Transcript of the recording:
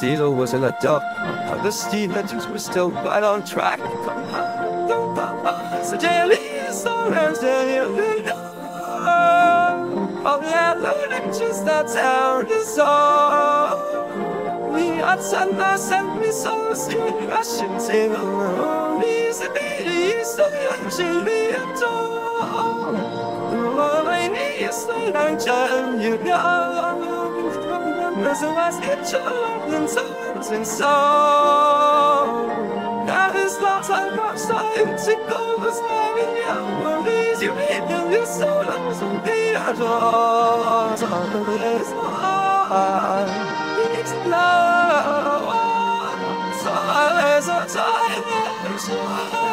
diesel was in a dump. The steam engines were still right on track. So daily songs daily Oh yeah, learning just that sound is all We are sun, I sent me so sweet Russian sing along These are the so actually adore All I need is the long time you know as I love and songs and song. Now it's lost, I'm not starting to go Cause I'm in your worries You me your soul, I'm so be adored It's hard, it's love. So there's a time, it's hard